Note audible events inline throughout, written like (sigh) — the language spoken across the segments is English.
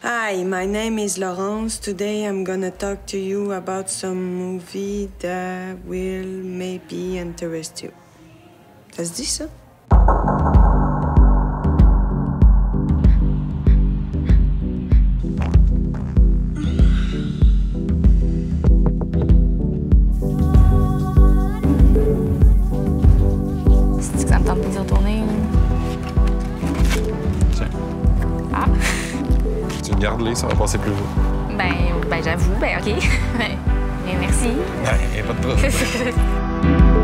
Hi, my name is Laurence. Today I'm gonna talk to you about some movie that will maybe interest you. Se dit ça? Ça me tente d'y Tu me gardes les, ça va passer plus vite. ben, ben j'avoue, ben OK. (laughs) Ben, merci. Ouais, pas de trouble. (laughs)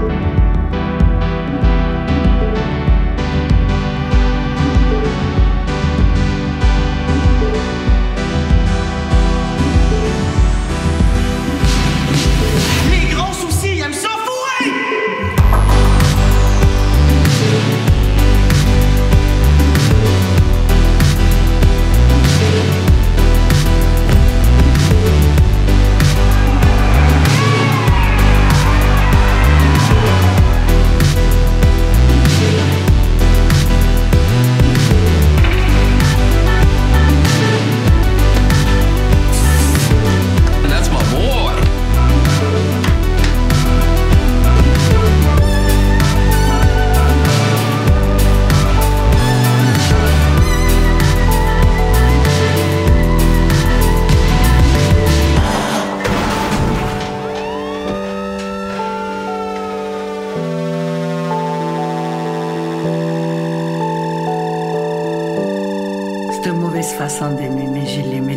façon d'aimer, mais je l'aimais